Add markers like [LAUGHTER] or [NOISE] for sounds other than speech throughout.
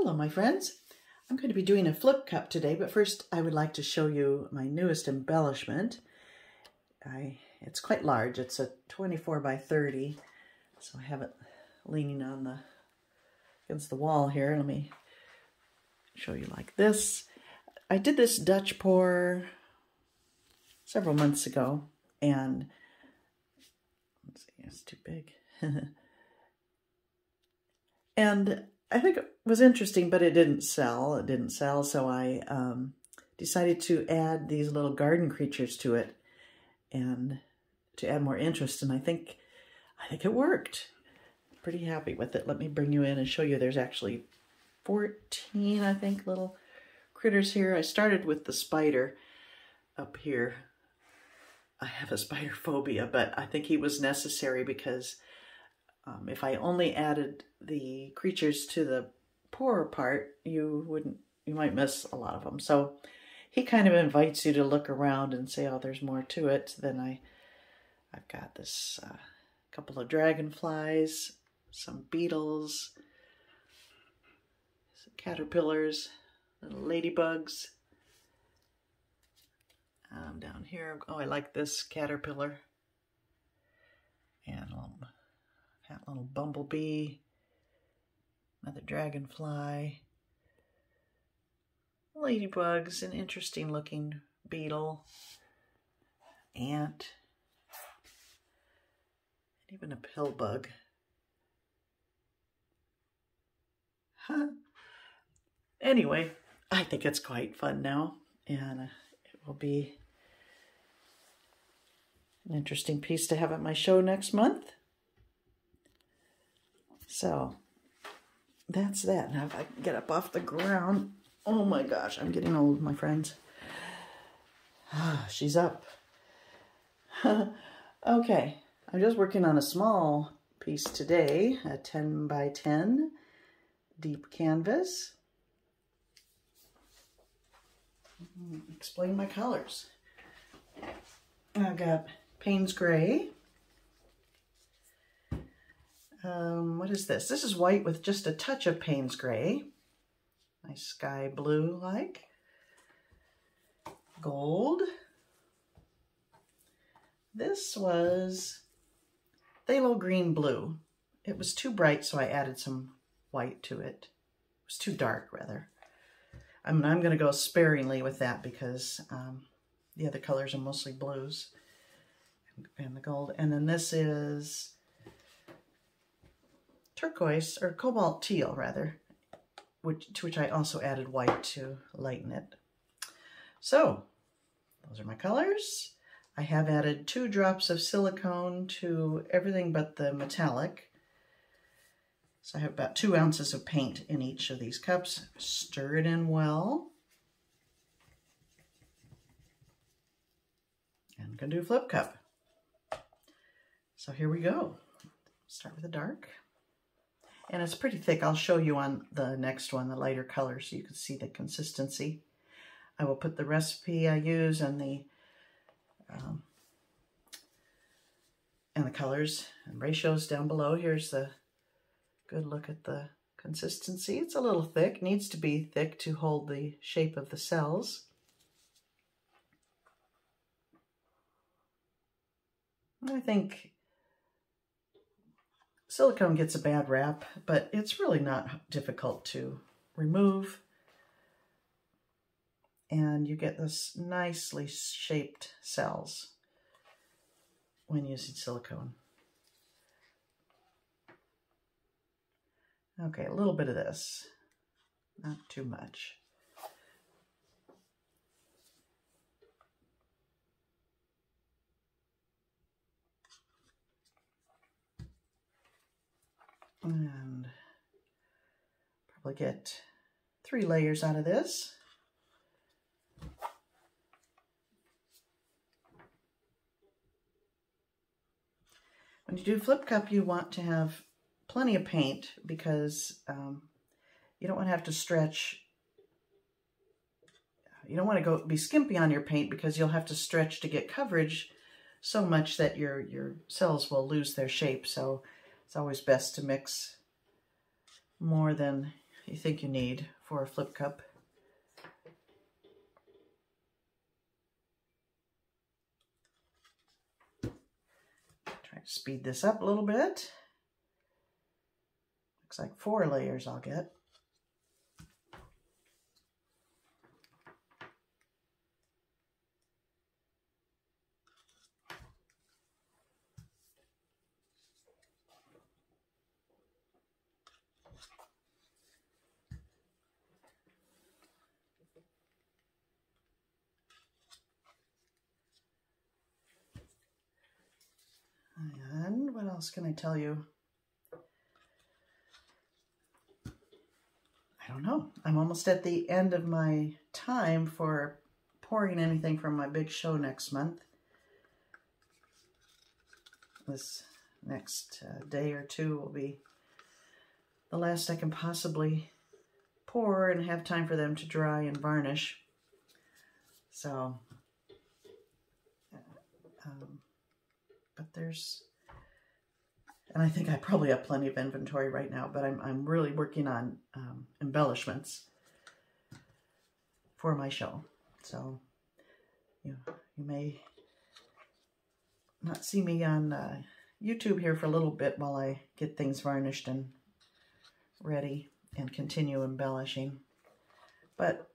Hello, my friends. I'm going to be doing a flip cup today, but first I would like to show you my newest embellishment. I It's quite large. It's a 24 by 30, so I have it leaning on the against the wall here. Let me show you like this. I did this Dutch pour several months ago, and let's see, it's too big. [LAUGHS] and I think it was interesting, but it didn't sell. It didn't sell, so I um, decided to add these little garden creatures to it, and to add more interest. And I think, I think it worked. Pretty happy with it. Let me bring you in and show you. There's actually 14, I think, little critters here. I started with the spider up here. I have a spider phobia, but I think he was necessary because um, if I only added the creatures to the poorer part, you wouldn't, you might miss a lot of them. So he kind of invites you to look around and say, oh, there's more to it. Then I, I've got this uh, couple of dragonflies, some beetles, some caterpillars, little ladybugs. Um, down here, oh, I like this caterpillar. And um, that little bumblebee, another dragonfly, ladybugs, an interesting looking beetle, ant, and even a pill bug. Huh. Anyway, I think it's quite fun now, and it will be an interesting piece to have at my show next month. So that's that. Now if I can get up off the ground. Oh my gosh, I'm getting old, my friends. Ah, she's up. [LAUGHS] okay, I'm just working on a small piece today, a 10 by 10 deep canvas. Explain my colors. I've got Payne's Gray, um, what is this? This is white with just a touch of Payne's Gray. Nice sky blue like. Gold. This was Phthalo Green Blue. It was too bright, so I added some white to it. It was too dark, rather. I mean, I'm going to go sparingly with that because um, the other colors are mostly blues and the gold. And then this is turquoise, or cobalt teal rather, which, to which I also added white to lighten it. So, those are my colors. I have added two drops of silicone to everything but the metallic. So I have about two ounces of paint in each of these cups. Stir it in well. And I'm to do a flip cup. So here we go. Start with the dark. And it's pretty thick. I'll show you on the next one, the lighter color, so you can see the consistency. I will put the recipe I use and the um, and the colors and ratios down below. Here's the good look at the consistency. It's a little thick, needs to be thick to hold the shape of the cells. I think Silicone gets a bad rap, but it's really not difficult to remove. And you get this nicely shaped cells when using silicone. Okay, a little bit of this, not too much. And probably get three layers out of this. When you do flip cup, you want to have plenty of paint because um, you don't want to have to stretch. You don't want to go be skimpy on your paint because you'll have to stretch to get coverage so much that your, your cells will lose their shape. So it's always best to mix more than you think you need for a flip cup. Try to speed this up a little bit. Looks like four layers I'll get. And what else can I tell you? I don't know. I'm almost at the end of my time for pouring anything from my big show next month. This next uh, day or two will be the last I can possibly pour and have time for them to dry and varnish. So, um, but there's, and I think I probably have plenty of inventory right now, but I'm, I'm really working on um, embellishments for my show. So, you, you may not see me on uh, YouTube here for a little bit while I get things varnished and ready and continue embellishing. But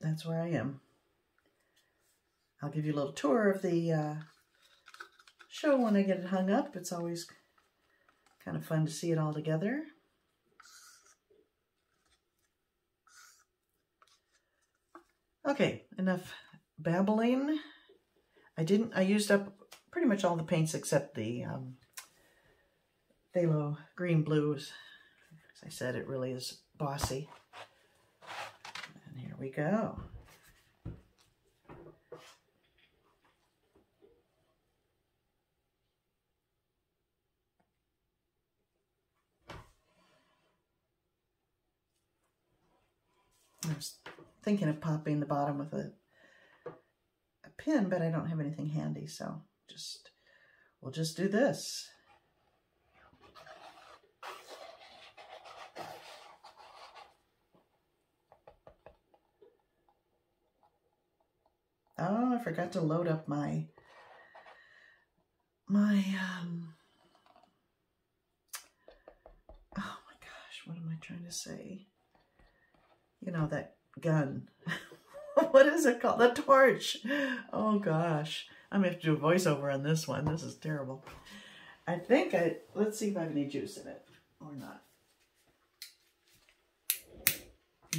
that's where I am. I'll give you a little tour of the uh, show when I get it hung up. It's always kind of fun to see it all together. Okay, enough babbling. I didn't, I used up pretty much all the paints except the um, Phthalo Green Blues. As I said, it really is bossy. And here we go. Was thinking of popping the bottom with a, a pin, but I don't have anything handy, so just we'll just do this. Oh, I forgot to load up my my um oh my gosh, what am I trying to say? You know, that gun. [LAUGHS] what is it called? The torch. Oh gosh. I'm gonna have to do a voiceover on this one. This is terrible. I think I, let's see if I have any juice in it or not.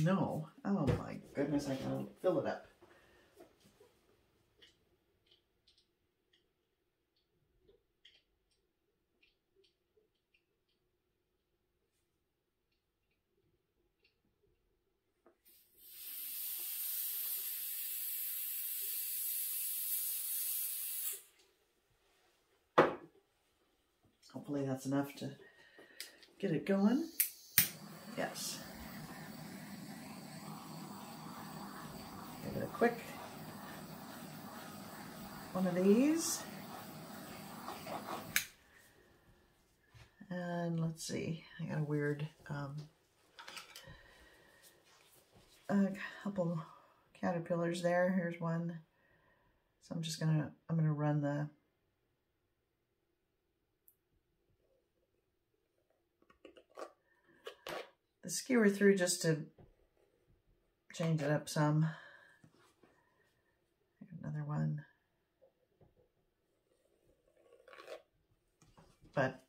No. Oh my goodness, I gotta fill it up. Hopefully that's enough to get it going. Yes. Give it a quick one of these. And let's see, I got a weird, um, a couple caterpillars there. Here's one. So I'm just gonna, I'm gonna run the skewer through just to change it up some. Another one. But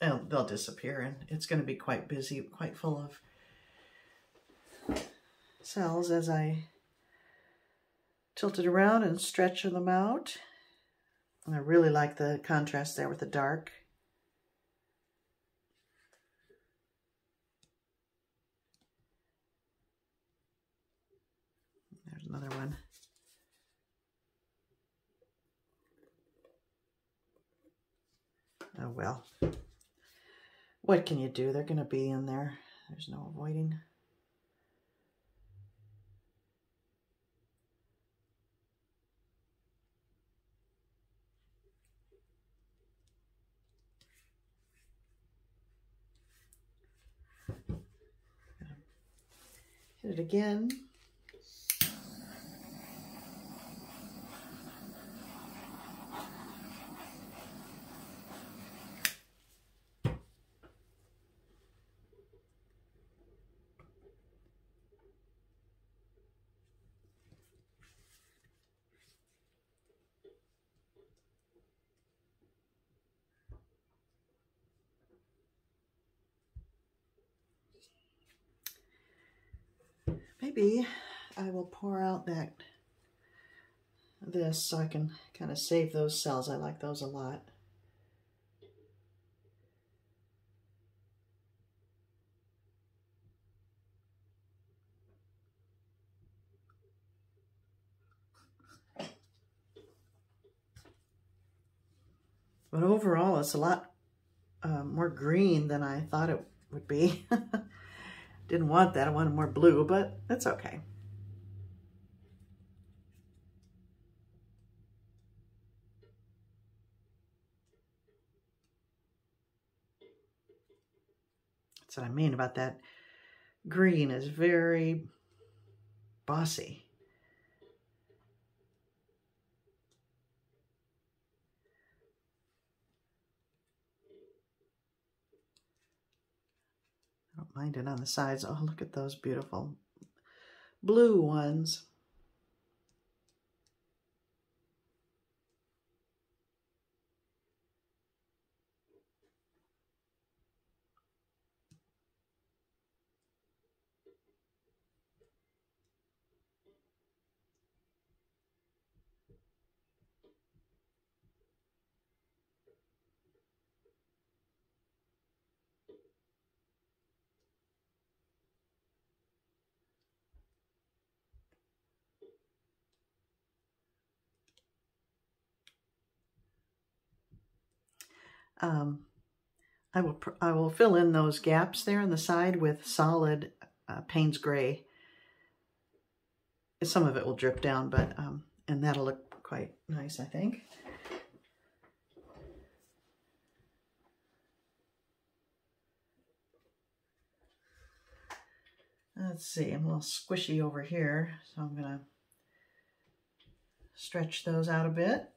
they'll, they'll disappear and it's going to be quite busy, quite full of cells as I tilt it around and stretch them out. And I really like the contrast there with the dark. Another one. Oh well. What can you do? They're going to be in there. There's no avoiding. Hit it again. Maybe I will pour out that this so I can kind of save those cells. I like those a lot. But overall, it's a lot uh, more green than I thought it would be. [LAUGHS] Didn't want that. I wanted more blue, but that's okay. That's what I mean about that green is very bossy. Mind it on the sides. Oh, look at those beautiful blue ones. Um, I will I will fill in those gaps there on the side with solid uh, Payne's Gray. Some of it will drip down, but um, and that'll look quite nice, I think. Let's see, I'm a little squishy over here, so I'm going to stretch those out a bit.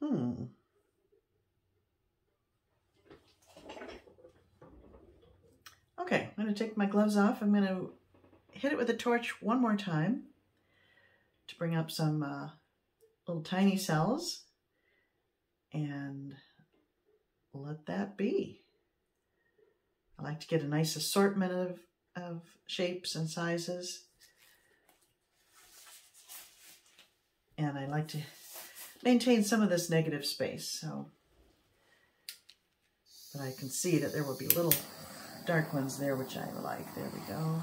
Hmm. Okay, I'm going to take my gloves off. I'm going to hit it with a torch one more time to bring up some uh, little tiny cells and let that be. I like to get a nice assortment of, of shapes and sizes. And I like to maintain some of this negative space. So, but I can see that there will be little dark ones there, which I like. There we go.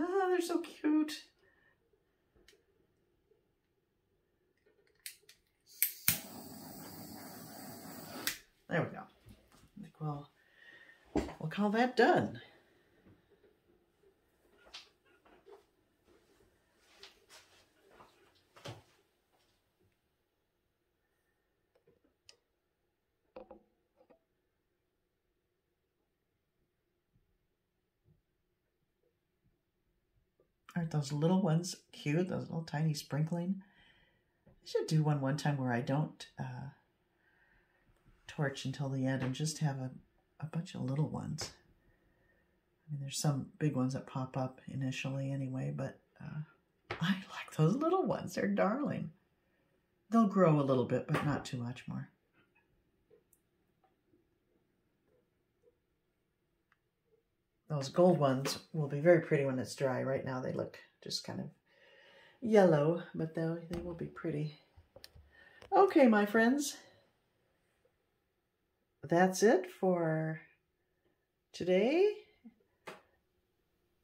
Ah, they're so cute. There we go. I think we'll, call that done. Aren't those little ones cute? Those little tiny sprinkling? I should do one one time where I don't uh, torch until the end and just have a, a bunch of little ones. I mean, there's some big ones that pop up initially anyway, but uh, [LAUGHS] I like those little ones. They're darling. They'll grow a little bit, but not too much more. Those gold ones will be very pretty when it's dry. Right now they look just kind of yellow, but they, they will be pretty. Okay, my friends, that's it for today.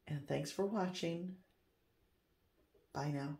And thanks for watching. Bye now.